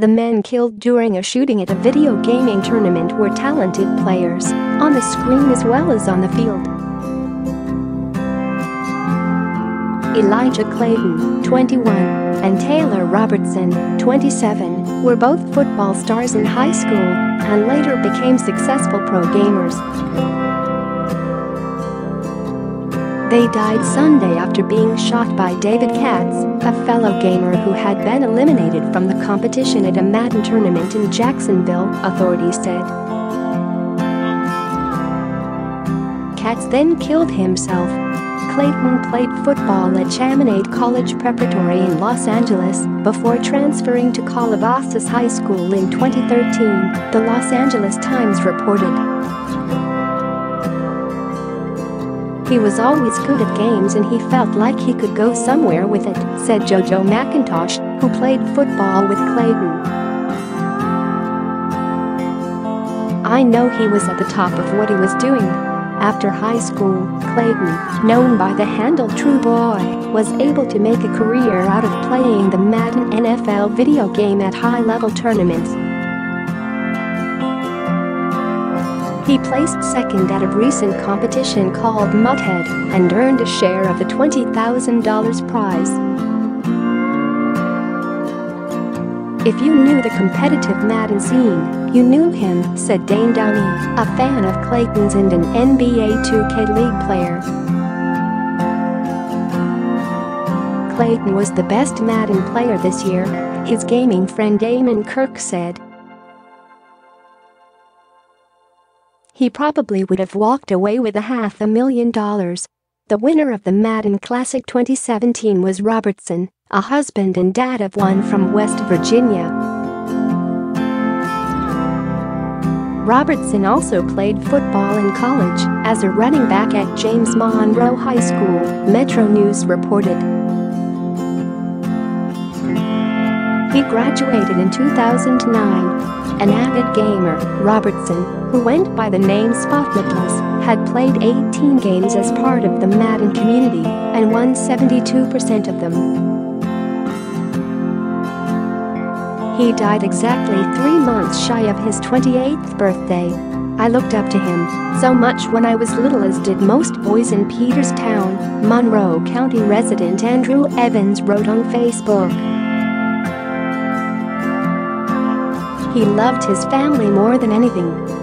The men killed during a shooting at a video gaming tournament were talented players, on the screen as well as on the field. Elijah Clayton, 21, and Taylor Robertson, 27, were both football stars in high school and later became successful pro gamers. They died Sunday after being shot by David Katz, a fellow gamer who had been eliminated from the competition at a Madden tournament in Jacksonville, authorities said. Katz then killed himself. Clayton played football at Chaminade College Preparatory in Los Angeles before transferring to Calabasas High School in 2013, the Los Angeles Times reported. He was always good at games and he felt like he could go somewhere with it, said Jojo McIntosh, who played football with Clayton. I know he was at the top of what he was doing. After high school, Clayton, known by the handle Trueboy, was able to make a career out of playing the Madden NFL video game at high-level tournaments. He placed second at a recent competition called Muthead and earned a share of the $20,000 prize. If you knew the competitive Madden scene, you knew him, said Dayne Downey, a fan of Clayton's and an NBA 2K League player. Clayton was the best Madden player this year, his gaming friend Damon Kirk said. He probably would have walked away with a half a million dollars. The winner of the Madden Classic 2017 was Robertson, a husband and dad of one from West Virginia. Robertson also played football in college as a running back at James Monroe High School, Metro News reported. He graduated in 2009 an avid gamer, Robertson, who went by the name Spotnicholas, had played 18 games as part of the Madden community and won 72% of them. He died exactly three months shy of his 28th birthday. I looked up to him so much when I was little as did most boys in Peterstown, Monroe County resident Andrew Evans wrote on Facebook. He loved his family more than anything.